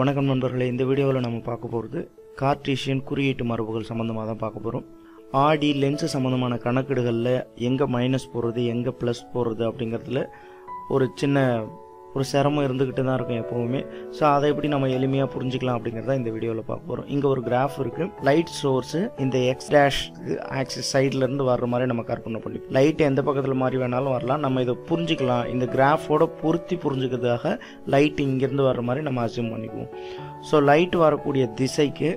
வணக்கம் நண்பர்களே இந்த வீடியோவில் நம்ம பார்க்க போகிறது கார்டீஷியன் குறியீட்டு மரபுகள் சம்மந்தமாக தான் பார்க்க போகிறோம். ஆடி லென்ஸு சம்மந்தமான கணக்கீடுகளில் எங்கே மைனஸ் போடுறது எங்கே ப்ளஸ் போடுறது அப்படிங்கிறதுல ஒரு சின்ன ஒரு சிரமம் இருந்துக்கிட்டு தான் இருக்கும் எப்போவுமே. ஸோ அதை எப்படி நம்ம எளிமையாக புரிஞ்சுக்கலாம் அப்படிங்கிறத இந்த வீடியோவில் பார்க்க போகிறோம் இங்கே ஒரு கிராஃப் இருக்குது லைட் சோர்ஸு இந்த எக்ஸ் டேஷ் ஆக்சிஸ் சைட்லேருந்து வர்ற மாதிரி நம்ம கற்பனை பண்ணி லைட் எந்த பக்கத்தில் மாதிரி வேணாலும் வரலாம். நம்ம இதை புரிஞ்சுக்கலாம். இந்த கிராஃபோட பொருத்தி புரிஞ்சுக்கிறதுக்காக லைட் இங்கேருந்து வர்ற மாதிரி நம்ம அசியூம் பண்ணிக்குவோம். ஸோ லைட் வரக்கூடிய திசைக்கு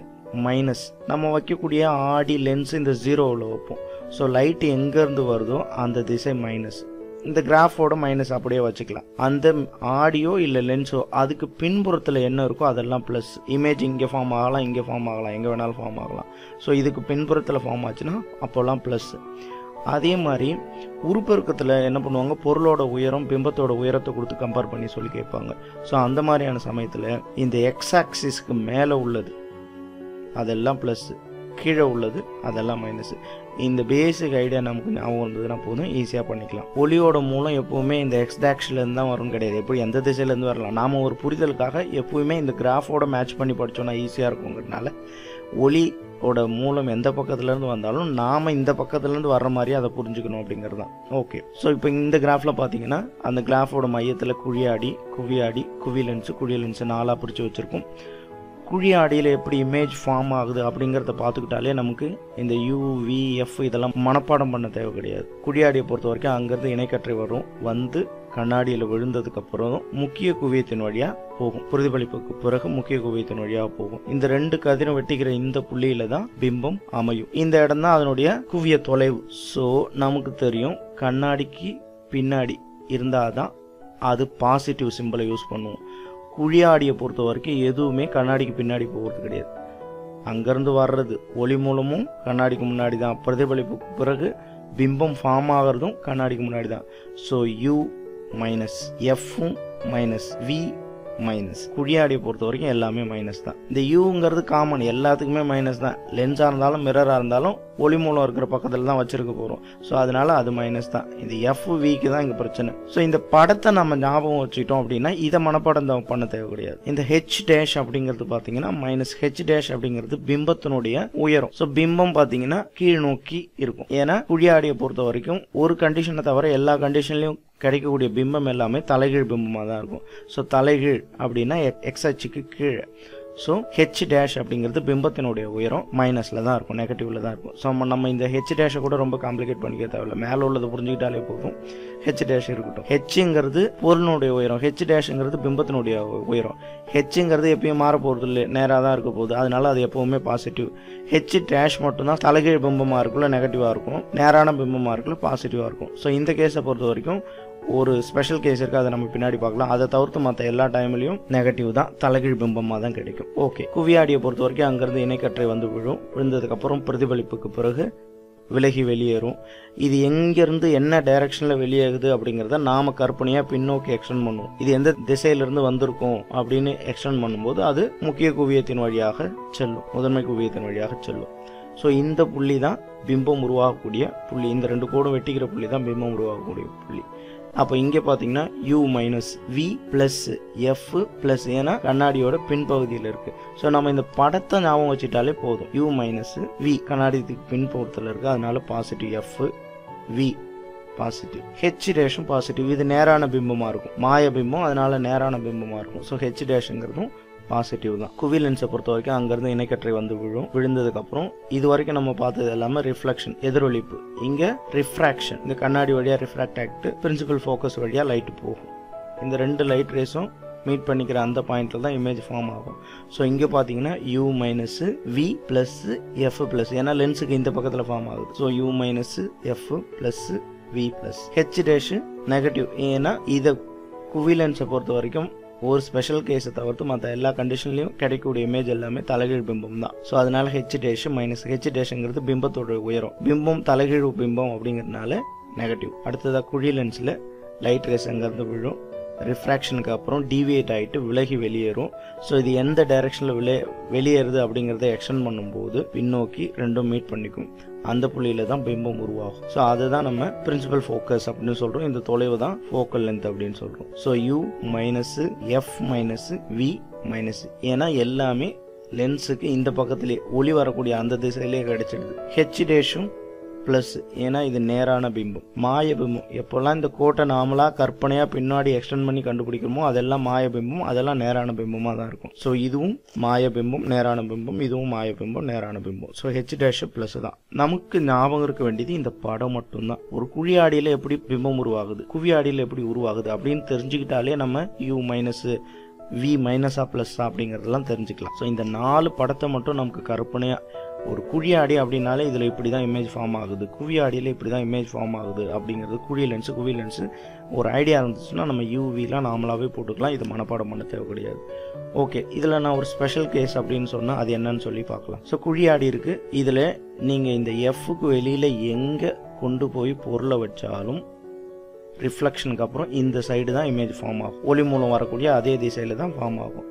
மைனஸ் நம்ம வைக்கக்கூடிய ஆடி லென்ஸ் இந்த ஜீரோவில் வைப்போம். ஸோ லைட் எங்கேருந்து வருதோ அந்த திசை மைனஸ் இந்த கிராஃபோட மைனஸ் அப்படியே வச்சுக்கலாம். அந்த ஆடியோ இல்லை லென்ஸோ அதுக்கு பின்புறத்தில் என்ன இருக்கோ அதெல்லாம் ப்ளஸ் இமேஜ் இங்கே ஃபார்ம் ஆகலாம் இங்கே ஃபார்ம் ஆகலாம் எங்கே வேணாலும் ஃபார்ம் ஆகலாம். ஸோ இதுக்கு பின்புறத்தில் ஃபார்ம் ஆச்சுன்னா அப்போல்லாம் ப்ளஸ் அதே மாதிரி உருப்பெருக்கத்தில் என்ன பண்ணுவாங்க? பொருளோட உயரம் பிம்பத்தோட உயரத்தை கொடுத்து கம்பேர் பண்ணி சொல்லி கேட்பாங்க. ஸோ அந்த மாதிரியான சமயத்தில் இந்த எக்ஸ் ஆக்சிஸ்க்கு மேலே உள்ளது அதெல்லாம் ப்ளஸ்ஸு கீழே உள்ளது அதெல்லாம் மைனஸு இந்த பேசிக் ஐடியா நமக்கு ஞாபகம் இருந்ததுன்னா போதும் ஈஸியாக பண்ணிக்கலாம். ஒளியோட மூலம் எப்போவுமே இந்த எக்ஸ்டாக்ஷன்லேருந்து தான் வரும் கிடையாது. எப்படி எந்த திசையிலேருந்து வரலாம்? நாம் ஒரு புரிதலுக்காக எப்போவுமே இந்த கிராஃபோட மேட்ச் பண்ணி படித்தோன்னா ஈஸியாக இருக்குங்கிறதுனால ஒளியோட மூலம் எந்த பக்கத்துலேருந்து வந்தாலும் நாம் இந்த பக்கத்துலேருந்து வர்ற மாதிரி அதை புரிஞ்சுக்கணும் அப்படிங்கிறது தான். ஓகே ஸோ இப்போ இந்த கிராஃபில் பார்த்தீங்கன்னா அந்த கிராஃபோட மையத்தில் குழியாடி குவியாடி குவி லென்ஸு குழி லென்ஸு நாலாக பிரித்து வச்சுருக்கோம். குழி ஆடியில் எப்படி இமேஜ் ஃபார்ம் ஆகுது அப்படிங்கிறத பார்த்துக்கிட்டாலே நமக்கு இந்த யூவிஎஃப் இதெல்லாம் மனப்பாடம் பண்ண தேவை கிடையாது. குழியாடியை பொறுத்த வரைக்கும் அங்கேருந்து இணைக்கற்றை வரும். வந்து கண்ணாடியில் விழுந்ததுக்கப்புறம் முக்கிய குவியத்தின் வழியாக போகும். பிரதிபலிப்புக்கு பிறகு முக்கிய குவியத்தின் வழியாக போகும். இந்த ரெண்டு கதிரும் வெட்டிக்கிற இந்த புள்ளியில தான் பிம்பம் அமையும். இந்த இடம் தான் அதனுடைய குவிய தொலைவு. ஸோ நமக்கு தெரியும் கண்ணாடிக்கு பின்னாடி இருந்தால் தான் அது பாசிட்டிவ் சிம்பிளை யூஸ் பண்ணுவோம் குழியாடியை பொறுத்த வரைக்கும் எதுவுமே கண்ணாடிக்கு பின்னாடி போகிறது கிடையாது. அங்கேருந்து வர்றது ஒளி மூலமும் கண்ணாடிக்கு முன்னாடி தான். பிரதிபலிப்புக்கு பிறகு பிம்பம் ஃபார்ம் ஆகிறதும் கண்ணாடிக்கு முன்னாடி தான். ஸோ யூ மைனஸ் எஃப்பும் மைனஸ் வி மைனஸ் குழியாடியை பொறுத்த வரைக்கும் எல்லாமே மைனஸ் தான். இந்த யூங்கிறது காமன் எல்லாத்துக்குமே மைனஸ் தான். லென்ஸாக இருந்தாலும் மிரராக இருந்தாலும் ஒளி மூலம் இருக்கிற பக்கத்தில் தான் வச்சிருக்க போகிறோம் ஸோ அதனால அது மைனஸ் தான். இந்த எஃப் விக்கு தான் இங்கே பிரச்சனை. ஸோ இந்த படத்தை நம்ம ஞாபகம் வச்சுக்கிட்டோம் அப்படின்னா இதை மனப்பாடம் பண்ண தேவை கிடையாது இந்த ஹெச் டேஷ் அப்படிங்கிறது பார்த்தீங்கன்னா மைனஸ் ஹெச் டேஷ் அப்படிங்கிறது பிம்பத்தினுடைய உயரம். ஸோ பிம்பம் பார்த்தீங்கன்னா கீழ் நோக்கி இருக்கும். ஏன்னா குழியாடியை பொறுத்த வரைக்கும் ஒரு கண்டிஷனை தவிர எல்லா கண்டிஷன்லையும் கிடைக்கக்கூடிய பிம்பம் எல்லாமே தலைகீழ் பிம்பமாக தான் இருக்கும். ஸோ தலைகீழ் அப்படின்னா எக்ஸ் அச்சுக்கு கீழே. ஸோ ஹெச் டேஷ் அப்படிங்கிறது பிம்பத்தினுடைய உயரம் மைனஸில் தான் இருக்கும் நெகட்டிவில் தான் இருக்கும். ஸோ நம்ம இந்த ஹெச் டேஷை கூட ரொம்ப காம்ப்ளிகேட் பண்ணிக்க தேவையில்ல. மேலே உள்ளதை புரிஞ்சுக்கிட்டாலே போதும். ஹெச் டேஷ் இருக்கட்டும். ஹெச்ங்கிறது பொருளுடைய உயரம். ஹெச் டேஷுங்கிறது பிம்பத்தினுடைய உயரம். ஹெச்ங்கிறது எப்பயும் மாற போகிறது இல்லை நேராக தான் இருக்க போகுது. அதனால அது எப்போவுமே பாசிட்டிவ் ஹெச் டேஷ் மட்டும்தான் தலைகீழ் பிம்பமாக இருக்குல்ல நெகட்டிவாக இருக்கும். நேரான பிம்பமாக இருக்குல்ல பாசிட்டிவாக இருக்கும். ஸோ இந்த கேஸை பொறுத்த வரைக்கும் ஒரு ஸ்பெஷல் கேஸ் இருக்குது அதை நம்ம பின்னாடி பார்க்கலாம். அதை தவிர்த்து மற்ற எல்லா டைம்லையும் நெகட்டிவ் தான். தலைகீழ் பிம்பமாக தான் கிடைக்கும். ஓகே குவியாடியை பொறுத்த வரைக்கும் அங்கேருந்து இணைக்கற்றை வந்து விழும். விழுந்ததுக்கப்புறம் பிரதிபலிப்புக்கு பிறகு விலகி வெளியேறும். இது எங்கேருந்து என்ன டைரக்ஷனில் வெளியேகுது அப்படிங்கிறத நாம் கற்பனையாக பின்னோக்கி எக்ஸ்டெண்ட் பண்ணுவோம். இது எந்த திசையிலிருந்து வந்திருக்கும் அப்படின்னு எக்ஸ்டெண்ட் பண்ணும்போது அது முக்கிய குவியத்தின் வழியாக செல்லும். முதன்மை குவியத்தின் வழியாக செல்லும். ஸோ இந்த புள்ளி தான் பிம்பம் உருவாகக்கூடிய புள்ளி. இந்த ரெண்டு கோடும் வெட்டிக்கிற புள்ளி தான் பிம்பம் உருவாகக்கூடிய புள்ளி. அப்போ இங்கே பார்த்தீங்கன்னா u minus v plus f plus ஏன்னா கண்ணாடியோட பின்பகுதியில் இருக்குது ஸோ நம்ம இந்த படத்தை ஞாபகம் வச்சுட்டாலே போதும். யூ மைனஸ் வி கண்ணாடிக்கு பின்புறத்தில் இருக்குது அதனால positive f v positive h டேஷும் positive இது நேரான பிம்பமாக இருக்கும். மாய பிம்பம் அதனால நேரான பிம்பமாக இருக்கும். ஸோ ஹெச் டேஷுங்கிறதும் பாசிட்டிவ் தான். குவி லென்ஸை பொறுத்த வரைக்கும் அங்கேருந்து இணைக்கற்றை வந்து விழும். விழுந்ததுக்கப்புறம் இது வரைக்கும் நம்ம பார்த்தது எல்லாமே ரிஃப்ளெக்ஷன் எதிரொலிப்பு இங்கே ரிஃப்ராக்ஷன் இந்த கண்ணாடி வழியாக ரிஃப்ராக்ட் ஆகிட்டு பிரின்சிபல் ஃபோக்கஸ் வழியாக லைட்டு போகும். இந்த ரெண்டு லைட் ரேஸும் மீட் பண்ணிக்கிற அந்த பாயிண்ட்டில் தான் இமேஜ் ஃபார்ம் ஆகும். ஸோ இங்கே பார்த்தீங்கன்னா u minus v plus f plus ஏன்னா லென்ஸுக்கு இந்த பக்கத்தில் ஃபார்ம் ஆகுது. So u minus f plus v plus h dash negative ஏன்னா இதை குவி லென்ஸை பொறுத்த வரைக்கும் ஒரு ஸ்பெஷல் கேஸை தவிர்த்து மற்ற எல்லா கண்டிஷன்லையும் கிடைக்கக்கூடிய இமேஜ் எல்லாமே தலைகீழ் பிம்பம் தான். ஸோ அதனால ஹெச் டேஷ் மைனஸ் ஹெச் டேஷுங்கிறது பிம்பத்தோட உயரம். பிம்பம் தலைகீழ் பிம்பம் அப்படிங்கிறதுனால நெகட்டிவ் அடுத்ததாக குழி லென்ஸில் லைட் ரேஸ் அங்கேருந்து விழும். ரிஃப்ராக்ஷனுக்கு அப்புறம் டிவியேட் ஆகிட்டு விலகி வெளியேறும். ஸோ இது எந்த டைரக்ஷனில் விளைய வெளியேறுது அப்படிங்கிறத எக்ஸ்டெண்ட் பண்ணும்போது பின்னோக்கி ரெண்டும் மீட் பண்ணிக்கும். அந்த புள்ளியில தான் பிம்பம் உருவாகும். ஸோ அதை தான் நம்ம பிரின்சிபல் ஃபோக்கஸ் அப்படின்னு சொல்கிறோம் இந்த தொலைவு தான் ஃபோக்கல் லென்த் அப்படின்னு சொல்கிறோம் so u minus f minus v minus ஏன்னா எல்லாமே லென்ஸுக்கு இந்த பக்கத்துலேயே ஒளி வரக்கூடிய அந்த திசையிலே கிடைச்சிடுது. ஹெச் டேஷும் ப்ளஸ் ஏன்னா இது நேரான பிம்பம். மாய பிம்பம். எப்போல்லாம் இந்த கோட்டை நாமளாக கற்பனையாக பின்னாடி எக்ஸ்டெண்ட் பண்ணி கண்டுபிடிக்கிறோமோ அதெல்லாம் மாய பிம்பம் அதெல்லாம் நேரான பிம்பமாக தான் இருக்கும். ஸோ இதுவும் மாய பிம்பம் நேரான பிம்பம் இதுவும் மாய பிம்பம் நேரான பிம்பம். ஸோ ஹெச் டேஷ் ப்ளஸ் தான். நமக்கு ஞாபகம் இருக்க வேண்டியது இந்த படம் மட்டும்தான். ஒரு குழியாடியில் எப்படி பிம்பம் உருவாகுது குவியாடியில் எப்படி உருவாகுது அப்படின்னு தெரிஞ்சுக்கிட்டாலே நம்ம யூ மைனஸ் வி மைனஸா ப்ளஸ்ஸா அப்படிங்கிறதெல்லாம் தெரிஞ்சுக்கலாம். ஸோ இந்த நாலு படத்தை மட்டும் நமக்கு கற்பனையாக ஒரு குழியாடி அப்படின்னாலே இதில் இப்படி தான் இமேஜ் ஃபார்ம் ஆகுது. குவியாடியில் இப்படி தான் இமேஜ் ஃபார்ம் ஆகுது அப்படிங்கிறது குழி லென்ஸு குவி லென்ஸு ஒரு ஐடியா இருந்துச்சுன்னா நம்ம யூவிலாம் நாமளாகவே போட்டுக்கலாம். இது மனப்பாடம் பண்ண தேவை கிடையாது ஓகே இதில் நான் ஒரு ஸ்பெஷல் கேஸ் அப்படின்னு சொன்னால் அது என்னன்னு சொல்லி பார்க்கலாம். ஸோ குழியாடி இருக்குது இதில் நீங்கள் இந்த எஃப்க்கு வெளியில் எங்கே கொண்டு போய் பொருளை வச்சாலும் ரிஃப்ளெக்ஷனுக்கு அப்புறம் இந்த சைடு தான் இமேஜ் ஃபார்ம் ஆகும். ஒளி மூலம் வரக்கூடிய அதே திசையில் தான் ஃபார்ம் ஆகும்.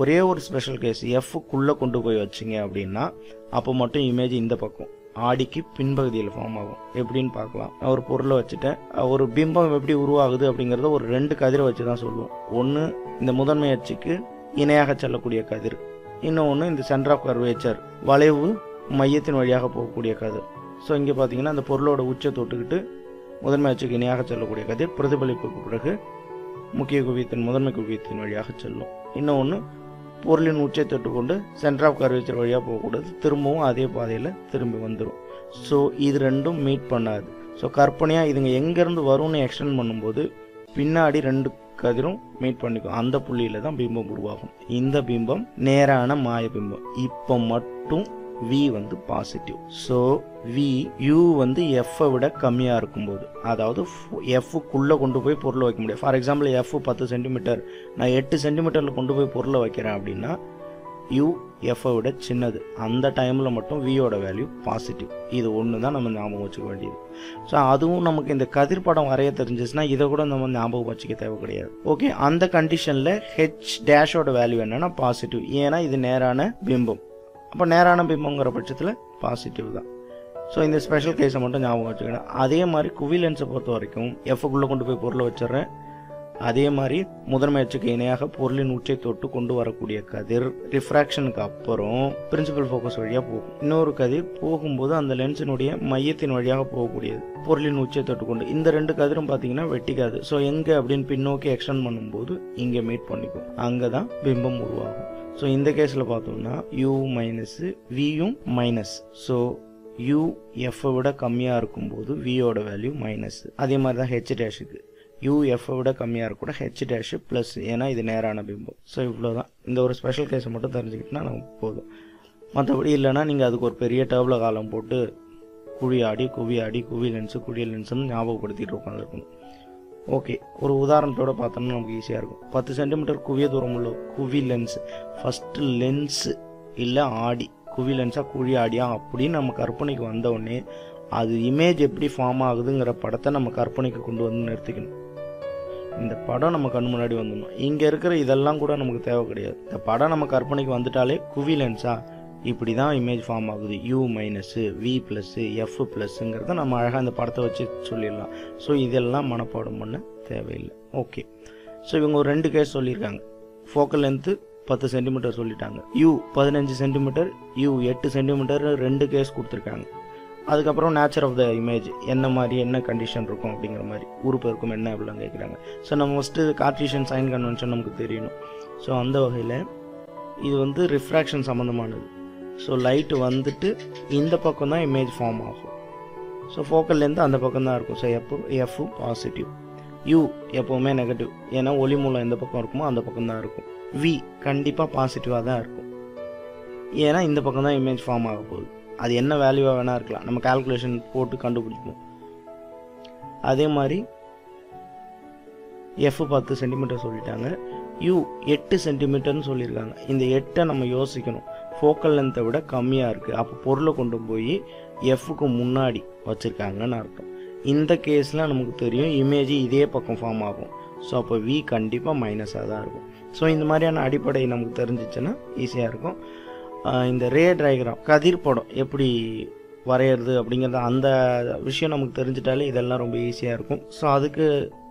ஒரே ஒரு ஸ்பெஷல் கேஸ் எஃப்க்குள்ளே கொண்டு போய் வச்சிங்க அப்படின்னா அப்போ மட்டும் இமேஜ் இந்த பக்கம் ஆடிக்கு பின்பகுதியில் ஃபார்ம் ஆகும். எப்படின்னு பார்க்கலாம். நான் ஒரு பொருளை வச்சுட்டேன். ஒரு பிம்பம் எப்படி உருவாகுது அப்படிங்கிறத ஒரு ரெண்டு கதிரை வச்சு தான் சொல்லுவோம். ஒன்று இந்த முதன்மை அச்சுக்கு இணையாக செல்லக்கூடிய கதிர். இன்னொன்று இந்த சென்டர் ஆஃப் கர்வேச்சர் வளைவு மையத்தின் வழியாக போகக்கூடிய கதிர். ஸோ இங்கே பார்த்தீங்கன்னா அந்த பொருளோட உச்சை தொட்டுக்கிட்டு முதன்மை அச்சுக்கு இணையாக செல்லக்கூடிய கதிர். பிரதிபலிப்புக்கு பிறகு முக்கிய குவியத்தின் முதன்மை குவியத்தின் வழியாக செல்லும். இன்னொன்று பொருளின் உச்சை தொட்டுக்கொண்டு சென்டர் ஆஃப் கர்வேச்சர் வழியாக போகக்கூடாது. திரும்பவும் அதே பாதையில் திரும்பி வந்துடும் ஸோ இது ரெண்டும் மீட் பண்ணாது. ஸோ கற்பனையாக இதுங்க எங்கேருந்து வரும்னு எக்ஸ்டெண்ட் பண்ணும்போது பின்னாடி ரெண்டு கதிரும் மீட் பண்ணிக்கும். அந்த புள்ளியில் தான் பிம்பம் உருவாகும். இந்த பிம்பம் நேரான மாய பிம்பம். இப்போ மட்டும் வி வந்து பாசிட்டிவ் ஸோ வி யூ வந்து எஃப்பை விட கம்மியாக இருக்கும்போது அதாவது எஃப்க்குள்ளே கொண்டு போய் பொருளை வைக்க முடியும் ஃபார் எக்ஸாம்பிள் எஃப் பத்து சென்டிமீட்டர் நான் எட்டு சென்டிமீட்டரில் கொண்டு போய் பொருளை வைக்கிறேன் அப்படின்னா யூ எஃப்ஐ விட சின்னது. அந்த டைமில் மட்டும் வியோட வேல்யூ பாசிட்டிவ் இது ஒன்று தான் நம்ம ஞாபகம் வச்சுக்க வேண்டியது. ஸோ அதுவும் நமக்கு இந்த கதிர் படம் வரைய தெரிஞ்சிச்சுன்னா இதை கூட நம்ம ஞாபகம் வச்சுக்க தேவை கிடையாது. ஓகே அந்த கண்டிஷனில் ஹெச் டேஷோட வேல்யூ என்னென்னா பாசிட்டிவ் ஏன்னா இது நேரான பிம்பம். அப்போ நேரான பிம்பங்கிற பட்சத்தில் பாசிட்டிவ் தான். ஸோ இந்த ஸ்பெஷல் கேஸை மட்டும் ஞாபகம் வச்சுக்கணும் அதே மாதிரி குவி லென்ஸை பொறுத்த வரைக்கும் எஃப்க்குள்ளே கொண்டு போய் பொருளை வச்சிடுறேன். அதே மாதிரி முதன்மை அச்சுக்கு இணையாக பொருளின் உச்சை தொட்டு கொண்டு வரக்கூடிய கதிர் ரிஃப்ராக்ஷனுக்கு அப்புறம் பிரின்சிபல் ஃபோக்கஸ் வழியாக போகும். இன்னொரு கதிர் போகும்போது அந்த லென்ஸினுடைய மையத்தின் வழியாக போகக்கூடியது. பொருளின் உச்சை தொட்டு கொண்டு இந்த ரெண்டு கதிரும் பார்த்தீங்கன்னா வெட்டிக்காது. ஸோ எங்கே அப்படின்னு பின்னோக்கி எக்ஸ்டெண்ட் பண்ணும்போது இங்கே மீட் பண்ணிக்கும். அங்கே தான் பிம்பம் உருவாகும். ஸோ இந்த கேஸில் பார்த்தோம்னா யூ மைனஸு வியும் மைனஸ் ஸோ யூ எஃப்பை விட கம்மியாக இருக்கும்போது வியோட வேல்யூ மைனஸ் அதே மாதிரி தான் ஹெச் டேஷுக்கு யூ எஃப்பை விட கம்மியாக இருக்கக்கூட ஹெச் டேஷு ப்ளஸ் ஏன்னா இது நேரான பிம்பம். ஸோ இவ்வளோ தான் இந்த ஒரு ஸ்பெஷல் கேஸை மட்டும் தெரிஞ்சுக்கிட்டா நமக்கு போதும். மற்றபடி இல்லைன்னா நீங்கள் அதுக்கு ஒரு பெரிய டேபிள் காலம் போட்டு குழி ஆடி குவி ஆடி குவி லென்ஸு குழி லென்ஸுன்னு ஞாபகப்படுத்திட்டு உட்காந்துருக்கணும் ஓகே ஒரு உதாரணத்தோட பார்த்தோம்னா நமக்கு ஈஸியாக இருக்கும். பத்து சென்டிமீட்டர் குவிய தூரம் உள்ள குவி லென்ஸ் ஃபஸ்ட்டு லென்ஸு இல்லை ஆடி குவி லென்ஸாக குழி ஆடியா அப்படின்னு நம்ம கற்பனைக்கு வந்தவுடனே அது இமேஜ் எப்படி ஃபார்ம் ஆகுதுங்கிற படத்தை நம்ம கற்பனைக்கு கொண்டு வந்து நிறுத்திக்கணும். இந்த படம் நம்ம கண் முன்னாடி வந்துடணும். இங்கே இருக்கிற இதெல்லாம் கூட நமக்கு தேவை கிடையாது. இந்த படம் நம்ம கற்பனைக்கு வந்துட்டாலே குவி லென்ஸா இப்படி தான் இமேஜ் ஃபார்ம் ஆகுது u minus v plus f ப்ளஸ்ஸுங்கிறத நம்ம அழகாக இந்த படத்தை வச்சு சொல்லிடலாம். ஸோ இதெல்லாம் மனப்பாடம் பண்ண தேவையில்லை. ஓகே ஸோ இவங்க ஒரு ரெண்டு கேஸ் சொல்லியிருக்காங்க. ஃபோக்கல் லென்த்து பத்து சென்டிமீட்டர் சொல்லிட்டாங்க. யூ பதினஞ்சு சென்டிமீட்டர் யூ எட்டு சென்டிமீட்டர் ரெண்டு கேஸ் கொடுத்துருக்காங்க. அதுக்கப்புறம் நேச்சர் ஆஃப் த இமேஜ் என்ன மாதிரி என்ன கண்டிஷன் இருக்கும் அப்படிங்கிற மாதிரி. உறுப்பு இருக்கும் என்ன அப்படிலாம் கேட்குறாங்க. ஸோ நம்ம ஃபஸ்ட்டு கார்டிஷியன் சைன் கன்வென்ஷன் நமக்கு தெரியணும். ஸோ அந்த வகையில் இது வந்து ரிஃப்ராக்ஷன் சம்மந்தமானது ஸோ லைட்டு வந்துட்டு இந்த பக்கம் தான் இமேஜ் ஃபார்ம் ஆகும் ஸோ ஃபோக்கல்லேருந்து அந்த பக்கம் தான் இருக்கும். ஸோ எப்போ எஃப் பாசிட்டிவ் யூ எப்போவுமே நெகட்டிவ் ஏன்னா ஒளி மூலம் எந்த பக்கம் இருக்குமோ அந்த பக்கம் தான் இருக்கும். வி கண்டிப்பாக பாசிட்டிவாக தான் இருக்கும். ஏன்னா இந்த பக்கம் தான் இமேஜ் ஃபார்ம் ஆக போகுது. அது என்ன வேல்யூவாக வேணால் இருக்கலாம். நம்ம கால்குலேஷன் போட்டு கண்டுபிடிப்போம். அதே மாதிரி எஃப் பத்து சென்டிமீட்டர் சொல்லிட்டாங்க. யூ எட்டு சென்டிமீட்டர்னு சொல்லியிருக்காங்க. இந்த எட்டை நம்ம யோசிக்கணும். ஃபோக்கல் லென்த்தை விட கம்மியாக இருக்குது அப்போ பொருளை கொண்டு போய் எஃப்க்கு முன்னாடி வச்சுருக்காங்கன்னு அர்த்தம். இந்த கேஸில் நமக்கு தெரியும் இமேஜ் இதே பக்கம் ஃபார்ம் ஆகும். ஸோ அப்போ வி கண்டிப்பாக மைனஸாக தான் இருக்கும். ஸோ இந்த மாதிரியான அடிப்படை நமக்கு தெரிஞ்சிச்சுன்னா ஈஸியாக இருக்கும். இந்த ரே டயக்ராம் கதிர் படம் எப்படி வரைகிறது அப்படிங்கிறது அந்த விஷயம் நமக்கு தெரிஞ்சிட்டாலே இதெல்லாம் ரொம்ப ஈஸியாக இருக்கும். ஸோ அதுக்கு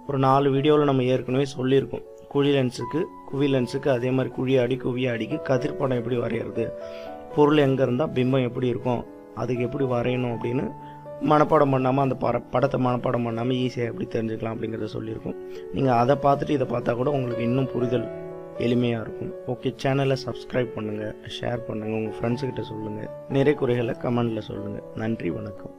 ஒரு நாலு வீடியோவில் நம்ம ஏற்கனவே சொல்லியிருக்கோம். குழி லென்ஸுக்கு குவி லென்ஸுக்கு அதே மாதிரி குழி அடி குவி அடிக்கு கதிர் எப்படி வரைகிறது பொருள் எங்கே இருந்தால் பிம்பம் எப்படி இருக்கும்? அதுக்கு எப்படி வரையணும் அப்படின்னு மனப்பாடம் பண்ணாமல் அந்த பட படத்தை மனப்பாடம் பண்ணாமல் ஈஸியாக எப்படி தெரிஞ்சுக்கலாம் அப்படிங்கிறத சொல்லியிருக்கோம். நீங்கள் அதை பார்த்துட்டு இதை பார்த்தா கூட உங்களுக்கு இன்னும் புரிதல் எளிமையாக இருக்கும். ஓகே சேனலை சப்ஸ்கிரைப் பண்ணுங்கள் ஷேர் பண்ணுங்கள் உங்கள் ஃப்ரெண்ட்ஸுக்கிட்ட சொல்லுங்கள் நிறை குறைகளை கமெண்டில் சொல்லுங்கள் நன்றி வணக்கம்.